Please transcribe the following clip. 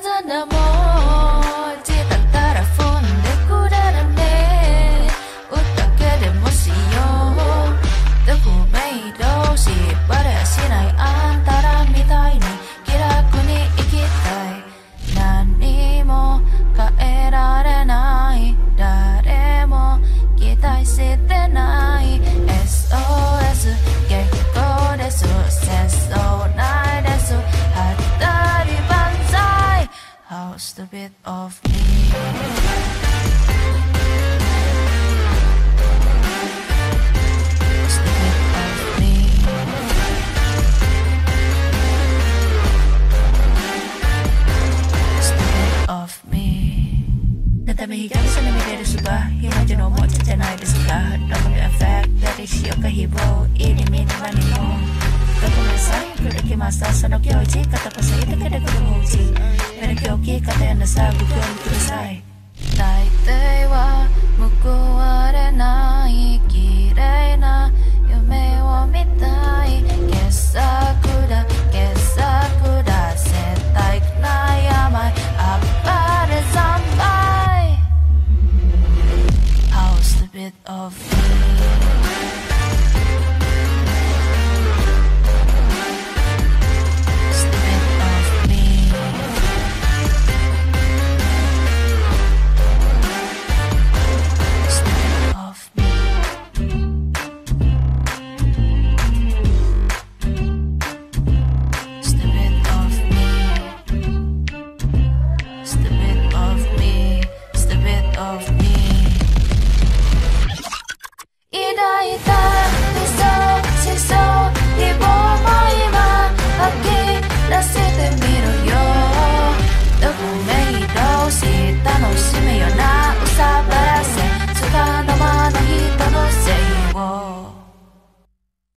The mo lost a bit of me. Natamihigan sa namigay sa ba Himad yun mo, tatanay sa lahat Ang mag-effect Dati siyong kahibo Inimit na ninyo Kata masa ikut masa Sana kyo uji Kata pasa itu kada kada uji Mera kyo ki kata yang nasa Bukan kurusai Daitei wa Mukuware nai Kirei na Yume wo mitai Kesaku da Kesaku da Setai kunayamai Appare zambai How's the bit of 있다.